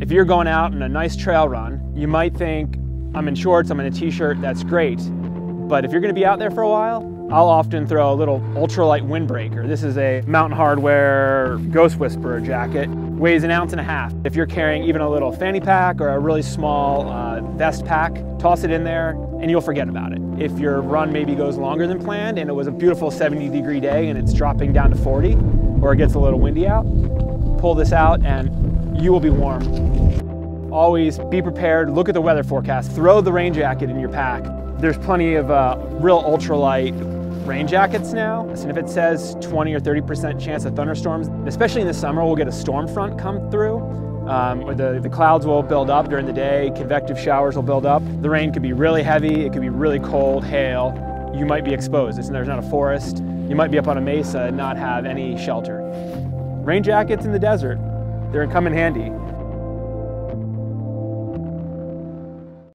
If you're going out on a nice trail run, you might think, I'm in shorts, I'm in a t-shirt, that's great. But if you're gonna be out there for a while, I'll often throw a little ultralight windbreaker. This is a Mountain Hardwear Ghost Whisperer jacket. Weighs an ounce and a half. If you're carrying even a little fanny pack or a really small uh, vest pack, toss it in there and you'll forget about it. If your run maybe goes longer than planned and it was a beautiful 70 degree day and it's dropping down to 40 or it gets a little windy out, pull this out and you will be warm. Always be prepared, look at the weather forecast, throw the rain jacket in your pack. There's plenty of uh, real ultralight rain jackets now. And if it says 20 or 30% chance of thunderstorms, especially in the summer, we'll get a storm front come through. Um, or the, the clouds will build up during the day, convective showers will build up. The rain could be really heavy, it could be really cold, hail. You might be exposed. It's, there's not a forest. You might be up on a mesa and not have any shelter. Rain jackets in the desert, they're come in handy.